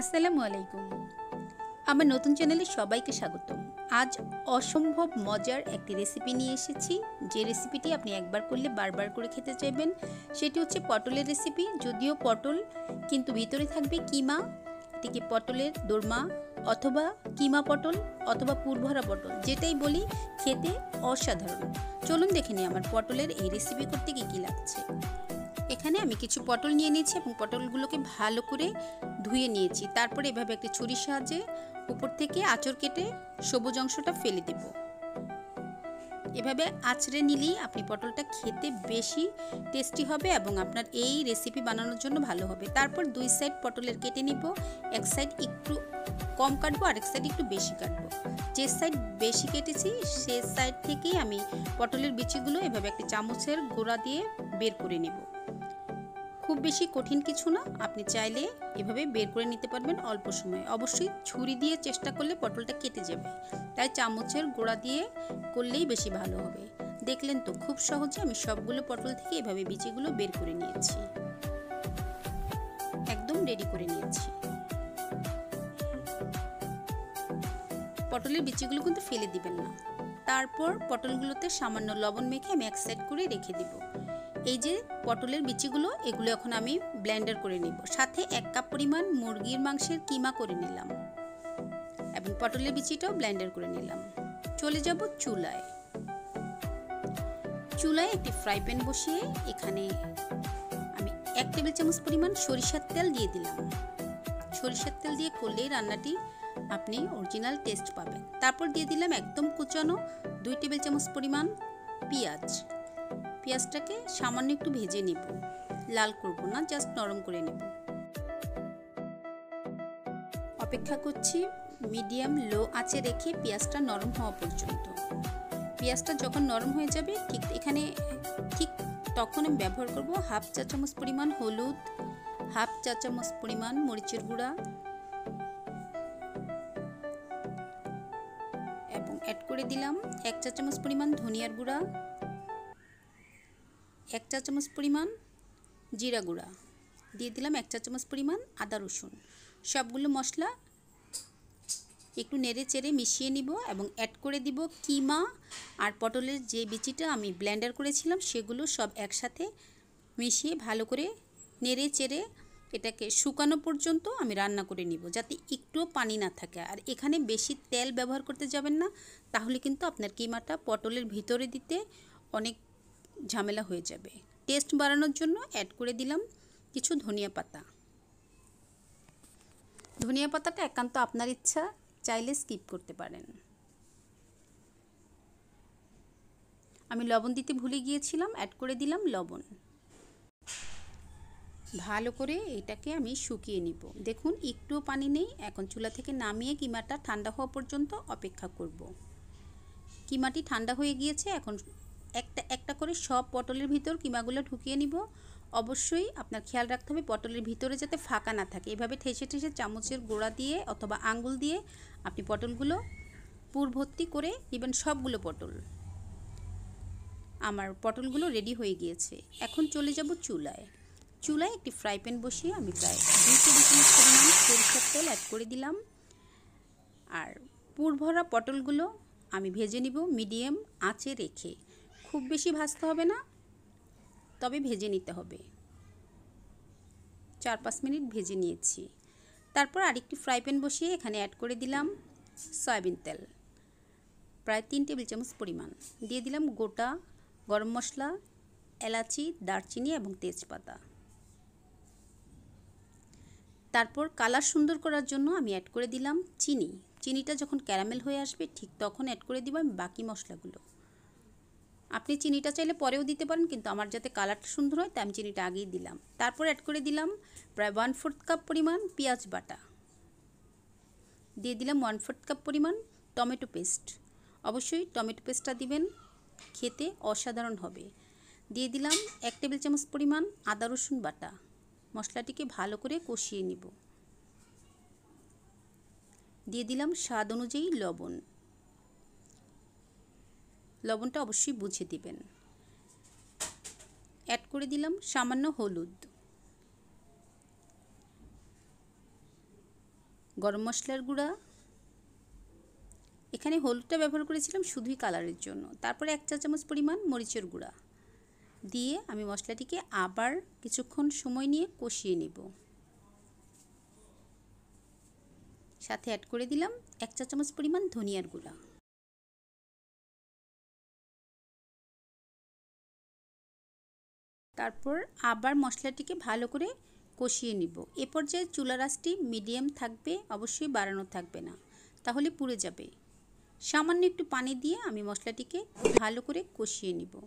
আসসালামু আলাইকুম। আমার নতুন চ্যানেলে সবাইকে স্বাগতম। আজ অসম্ভব মজার একটি রেসিপি নিয়ে এসেছি। যে রেসিপিটি আপনি একবার করলে বারবার করে খেতে চাইবেন, সেটি হচ্ছে পটলের রেসিপি। যদিও পটল কিন্তু ভিতরে থাকবে কিমা, এটিকে পটলের দোরমা অথবা কিমা পটল অথবা পুরভরা পটল, যেটাই বলি খেতে অসাধারণ। চলুন দেখে নিই আমার পটলের এই রেসিপি করতে কী কী লাগছে। এখানে আমি কিছু পটল নিয়ে নিয়েছি এবং পটলগুলোকে ভালো করে ধুয়ে নিয়েছি। তারপরে এভাবে একটি ছুরির সাহায্যে উপর থেকে আঁচড় কেটে সবুজ অংশটা ফেলে দেব। এভাবে আঁচড়ে নিলেই আপনি পটলটা খেতে বেশি টেস্টি হবে এবং আপনার এই রেসিপি বানানোর জন্য ভালো হবে। তারপর দুই সাইড পটলের কেটে নিব, এক সাইড একটু কম কাটবো আরেক সাইড একটু বেশি কাটবো। যে সাইড বেশি কেটেছি, সে সাইড থেকেই আমি পটলের বিচিগুলো এভাবে একটি চামচের গোড়া দিয়ে বের করে নেব। খুব বেশি কঠিন কিছু না, আপনি চাইলে এভাবে বের করে নিতে পারবেন অল্প সময়ে। অবশ্যই ছুরি দিয়ে চেষ্টা করলে পটলটা কেটে যাবে। তাই চামচের গোড়া দিয়ে করলেই বেশি ভালো হবে। দেখলেন তো, খুব সহজে আমি সবগুলো পটল থেকে এভাবে বিচিগুলো বের করে নিয়েছি। একদম রেডি করে নিয়েছি। পটলের বিচিগুলো কিন্তু ফেলে দিবেন না। তারপর পটলগুলোতে সামান্য লবণ মেখে আমি এক সাইড করে রেখে দিব। এই যে পটলের বিচিগুলো, এগুলো এখন আমি ব্লেন্ডার করে নিব। সাথে এক কাপ পরিমাণ মুরগির মাংসের কিমা করে নিলাম এবং পটলের বিচিটাও ব্লেন্ডার করে নিলাম। চলে যাব চুলায়। চুলায় একটি ফ্রাই প্যান বসিয়ে এখানে আমি এক টেবিল চামচ পরিমাণ সরিষার তেল দিয়ে দিলাম। সরিষার তেল দিয়ে করলেই রান্নাটি আপনি অরিজিনাল টেস্ট পাবেন। তারপর দিয়ে দিলাম একদম কুচানো দুই টেবিল চামচ পরিমাণ পেঁয়াজ। পেঁয়াজটাকে সামান্য একটু ভেজে নেব। লাল করব না জাস্ট নরম করে নেব। অপেক্ষা করছি মিডিয়াম লো আঁচে রেখে পেঁয়াজটা নরম হওয়া পর্যন্ত। পেঁয়াজটা যখন নরম হয়ে যাবে, ঠিক এখানে, ঠিক তখন আমি ব্যবহার করব হাফ চা চামচ পরিমাণ হলুদ, হাফ চা চামচ পরিমাণ মরিচের গুঁড়া এবং অ্যাড করে দিলাম এক চা চামচ পরিমাণ ধনিয়ার গুঁড়া। এক চা চামচ পরিমাণ জিরা গুঁড়া। দিয়ে দিলাম এক চা চামচ পরিমাণ আদা রসুন। সবগুলো মশলা একটু নেড়ে চেড়ে মিশিয়ে নিব এবং অ্যাড করে দিব কিমা আর পটলের যে বিচিটা আমি ব্লেন্ডার করেছিলাম সেগুলো সব একসাথে মিশিয়ে ভালো করে নেড়ে চেড়ে এটাকে শুকানো পর্যন্ত আমি রান্না করে নিব যাতে একটুও পানি না থাকে। আর এখানে বেশি তেল ব্যবহার করতে যাবেন না, তাহলে কিন্তু আপনার কিমাটা পটলের ভিতরে দিতে অনেক ঝামেলা হয়ে যাবে। টেস্ট বাড়ানোর জন্য অ্যাড করে দিলাম কিছু ধনিয়া পাতা। ধনিয়া পাতাটা একান্ত আপনার ইচ্ছা, চাইলে স্কিপ করতে পারেন। আমি লবণ দিতে ভুলে গিয়েছিলাম অ্যাড করে দিলাম লবণ। ভালো করে এটাকে আমি শুকিয়ে নিব। দেখুন, একটুও পানি নেই। এখন চুলা থেকে নামিয়ে কিমাটা ঠান্ডা হওয়া পর্যন্ত অপেক্ষা করব। কিমাটি ঠান্ডা হয়ে গিয়েছে, এখন একটা একটা করে সব পটলের ভিতর কিমাগুলো ঢুকিয়ে নিব। অবশ্যই আপনার খেয়াল রাখতে হবে পটলের ভিতরে যাতে ফাঁকা না থাকে। এভাবে ঠেসে ঠেসে চামচের গোড়া দিয়ে অথবা আঙ্গুল দিয়ে আপনি পটলগুলো পুর ভর্তি করে নেবেন সবগুলো পটল। আমার পটলগুলো রেডি হয়ে গিয়েছে। এখন চলে যাব চুলায়। চুলায় একটি ফ্রাই প্যান বসিয়ে আমি প্রায় দুই টেবিল চামচ পরিমাণ সরিষার তেল অ্যাড করে দিলাম। আর পুর ভরা পটলগুলো আমি ভেজে নিব মিডিয়াম আঁচে রেখে। খুব বেশি ভাজতে হবে না, তবে ভেজে নিতে হবে। চার পাঁচ মিনিট ভেজে নিয়েছি। তারপর আরেকটি ফ্রাই প্যান বসিয়ে এখানে অ্যাড করে দিলাম সয়াবিন তেল। প্রায় তিন টেবিল চামচ পরিমাণ। দিয়ে দিলাম গোটা গরম মশলা, এলাচি, দারচিনি এবং তেজপাতা। তারপর কালার সুন্দর করার জন্য আমি অ্যাড করে দিলাম চিনি। চিনিটা যখন ক্যারামেল হয়ে আসবে, ঠিক তখন অ্যাড করে দিব বাকি মশলাগুলো। আপনি চিনিটা চাইলে পরেও দিতে পারেন, কিন্তু আমার যাতে কালারটা সুন্দর হয়, তাই আমি চিনিটা আগেই দিলাম। তারপর অ্যাড করে দিলাম প্রায় ওয়ান ফোর্থ কাপ পরিমাণ পেঁয়াজ বাটা। দিয়ে দিলাম ওয়ান ফোর্থ কাপ পরিমাণ টমেটো পেস্ট। অবশ্যই টমেটো পেস্টটা দিবেন, খেতে অসাধারণ হবে। দিয়ে দিলাম এক টেবিল চামচ পরিমাণ আদা রসুন বাটা। মশলাটিকে ভালো করে কষিয়ে নিব। দিয়ে দিলাম স্বাদ অনুযায়ী লবণ। লবণটা অবশ্যই বুঝে দিবেন। অ্যাড করে দিলাম সামান্য হলুদ। গরম মশলার গুঁড়া। এখানে হলুদটা ব্যবহার করেছিলাম শুধুই কালারের জন্য। তারপরে এক চা চামচ পরিমাণ মরিচের গুঁড়া। দিয়ে আমি মশলাটিকে আবার কিছুক্ষণ সময় নিয়ে কষিয়ে নেব। সাথে অ্যাড করে দিলাম এক চা চামচ পরিমাণ ধনিয়ার গুঁড়া। তারপর আবার মশলাটিকে ভালো করে কষিয়ে নিব। এ পর্যায়ে চুলা রাসটি মিডিয়াম থাকবে, অবশ্যই বাড়ানো থাকবে না, তাহলে পুড়ে যাবে। সামান্য একটু পানি দিয়ে আমি মশলাটিকে ভালো করে কষিয়ে নিব।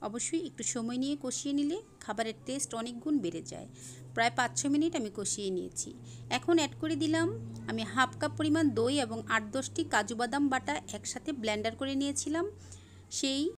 অবশ্যই একটু সময় নিয়ে কষিয়ে নিলে খাবারের টেস্ট অনেক গুণ বেড়ে যায়। প্রায় পাঁচ ছ মিনিট আমি কষিয়ে নিয়েছি। এখন অ্যাড করে দিলাম, আমি হাফ কাপ পরিমাণ দই এবং আট দশটি কাজু বাদাম বাটা একসাথে ব্লেন্ডার করে নিয়েছিলাম। সেই